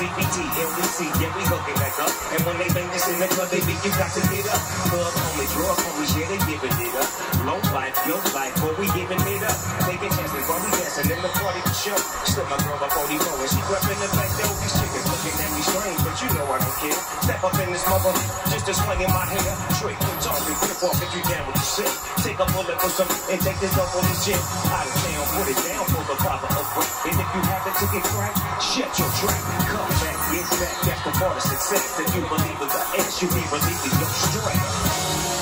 CBT, LBC, yeah, we hooking back up. And when they bang this in the club, baby, you got to get up. Club homies, drug homies, yeah, they giving it up. Low life, no life, boy, we giving it up. Taking chances while we dancing in the party for sure. Slip my girl up 44 and she crept in the back door. These chickens looking at me strange, but you know I don't care. Step up in this mother, just a swing in my hair. Trick, and talk and flip off if you down with the shit. Take a bullet for some and take this up on this shit. Out of town, put it down for the proper upgrade. And if you have the ticket crack, shut your trap. Come back, get back. That's the part of success. If you believe in the S, you be relieving your stress.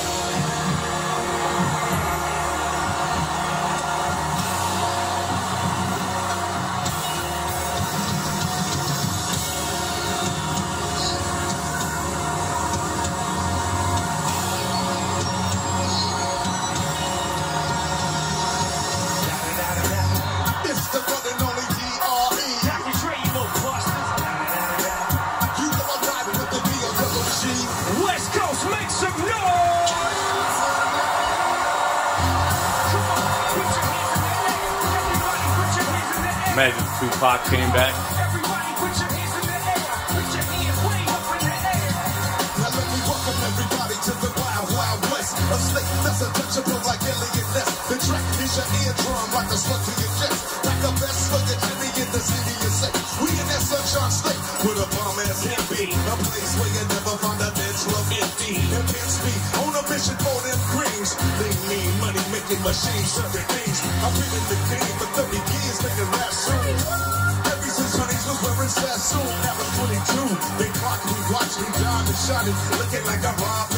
The wild, wild west. A state that's untouchable like Eliot Ness. The track is your eardrum like a slug to your chest. Like a best for Jimmy in the city you say. We in that sunshine state with a bomb ass hippie. A place where you never find a dance floor empty. And can't on a mission for them creams. They mean money making machines serving things. I've been in the game for 30 years making rap soon. Ever since Honeys was wearing Sassoon, that was 22. They clocked me, watched me, diamond shining, looking like I robbed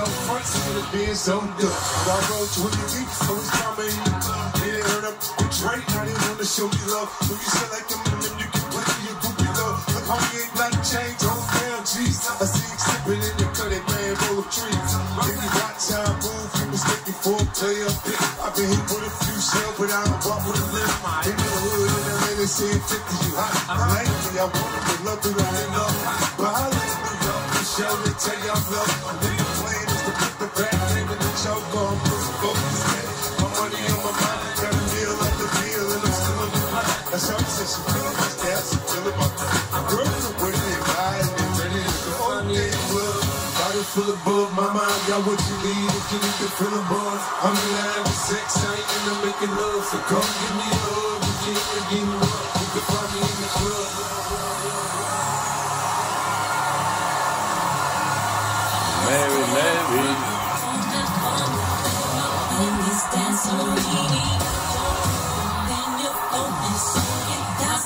it being so good. I wrote 20 deep, so it's the club. They didn't hurt up with Dre, now they wanna show me love. When you sell like them, then you can play your groupie love. Look, homie ain't nothing changed, on down, jeez. I see you sipping in your cutting, man, roll of trees. If you got time, move, you mistake me for a player. I've been hit with a few shells, but I don't walk with a limp. In the hood, in the lady saying 50, you hot. Lately, I to love you, I didn't. But I New York, the show, they tell I'm love. Full of bug, my mind got what you need if you need to feel a buzz. I'm in line with sex, I ain't into making love, so come give me a hug. If you ain't getting rough, you can find me in the club. Maybe, maybe. When you dance on me, then you focus on it. That's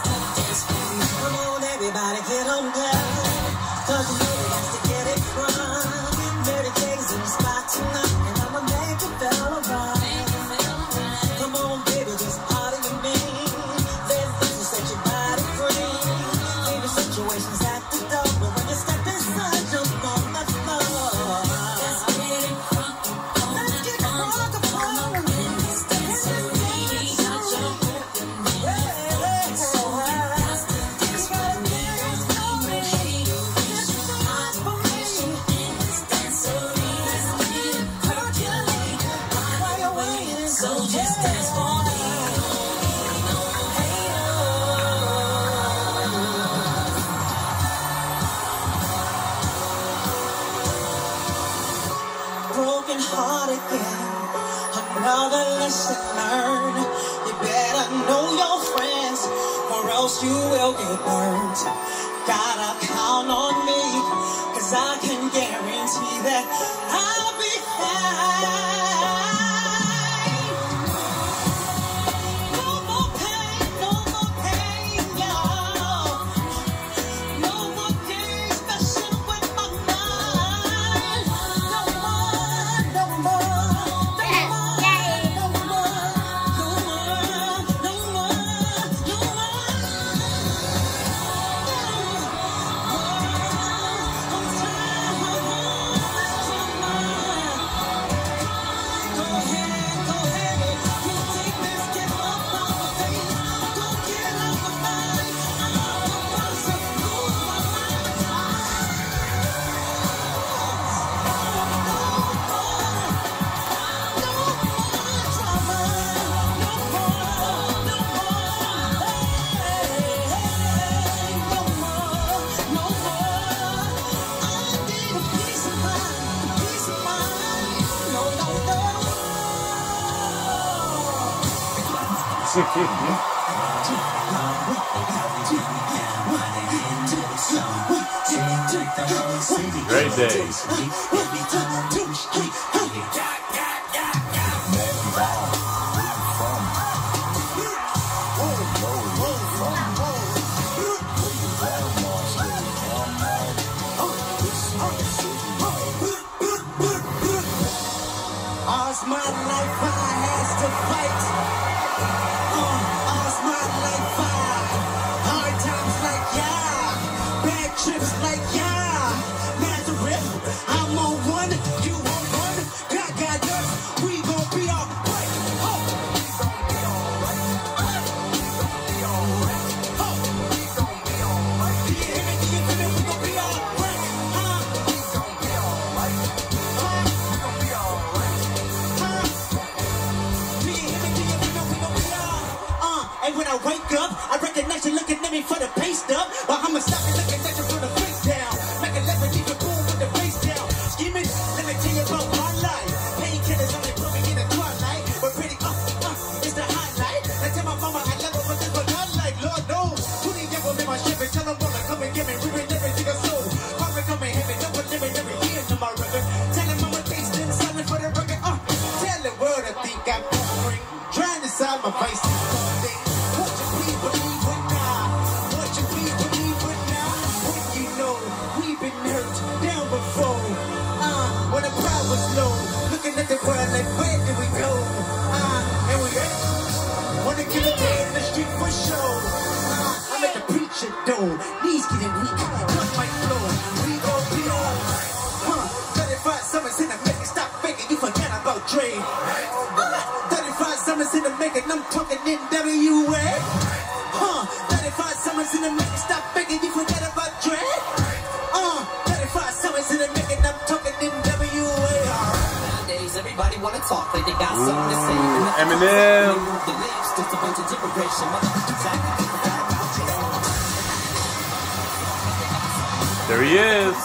you will get burned. Gotta count on me, cause I can guarantee that I'll be fine. Great day. When I wake up, I recognize you looking at me for the pay stub. While I'm a sucker looking at you Vice. What you believe not? What you believe? What you know? We've been hurt down before. Uh, when the low. At the like, where did we go? Uh, and we. Wanna day in the. Uh, I'm the preacher door. Knees weak. We alright. Huh? 35 summers in the making. Stop faking. You forget about Dre. 35 summers in the making. I'm talking NWA. Huh? 35 summers in the making. Stop faking. You forget about Dre. Uh, 35 summers in the making. I'm talking NWA. Nowadays, everybody wanna talk like they got something to say. Ooh, Eminem. You. he is.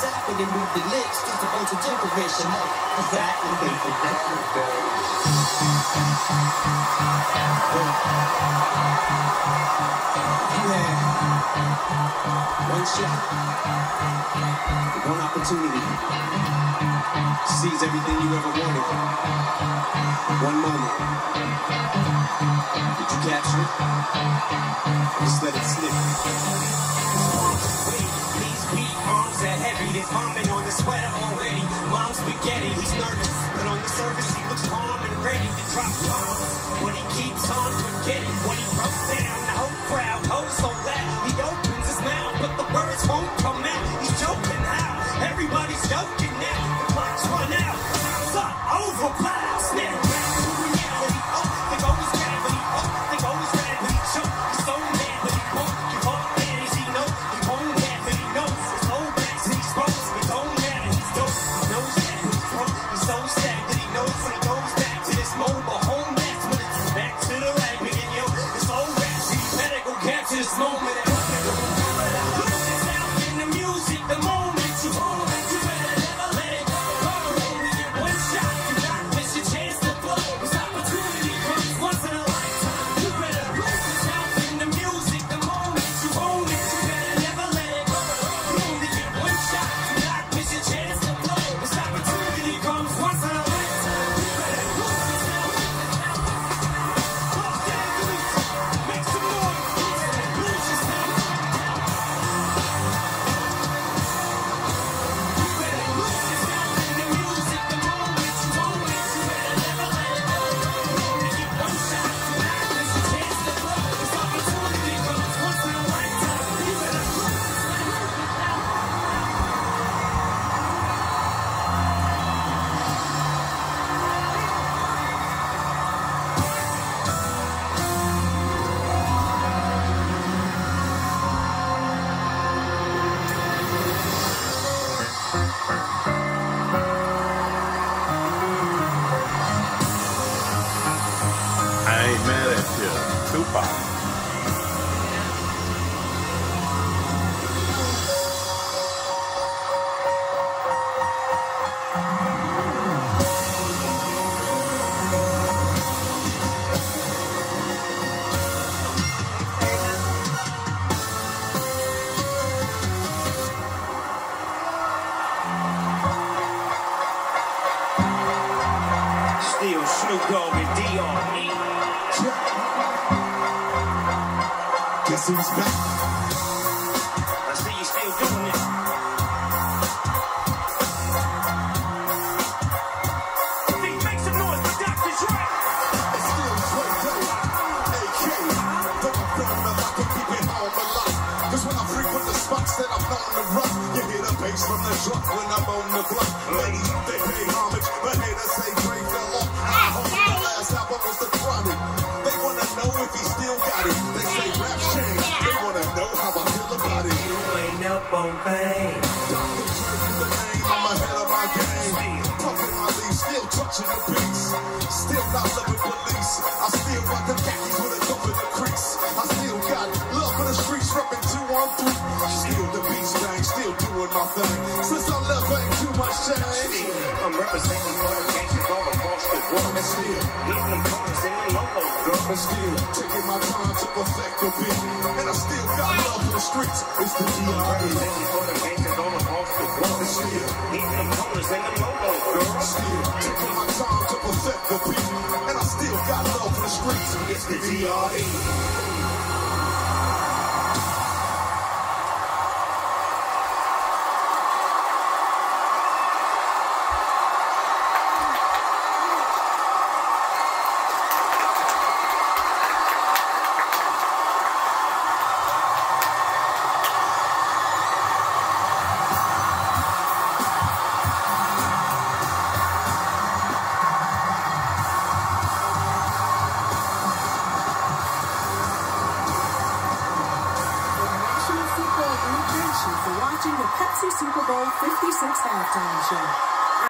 one shot, one opportunity, seize everything you ever wanted. One moment. Did you capture it? Just let it slip. Are heavy, they're bombing on the sweater already. Mom's spaghetti, he's nervous, but on the surface he looks calm and ready to drop bombs. When he keeps on forgetting what he wrote down, the whole crowd goes so loud. He opens his mouth, but the words won't come out. He's joking how everybody's joking now. The clock's run out, time's up, over, I see you still doing it. Make some noise. It's still Day, AK. Lot. Cause when I frequent the spots that I'm known to rock, you hear the bass from the truck when I'm on the block. Ladies, they pay homage, but haters up on fame. Dr. Dre is the name, I'm ahead of my game. Puffin' my leaf, still touching the beats. Still not loving police. I still rock the khakis with a dope in the crease. I still got love for the streets, reppin' 213. Still the beats bang, still doing my thing. Since I left, ain't too much change. I'm representing for the gangsters all across the world. And still, Hitting them corners in the logos, girl. and still taking my time to perfect the beat. And I still got love for the streets. It's the. Representing for the gangsters all across the world. Still, Hitting them corners in the logos, girl. taking my time to perfect the beat. And I still got love for the streets. It's the D.R.E.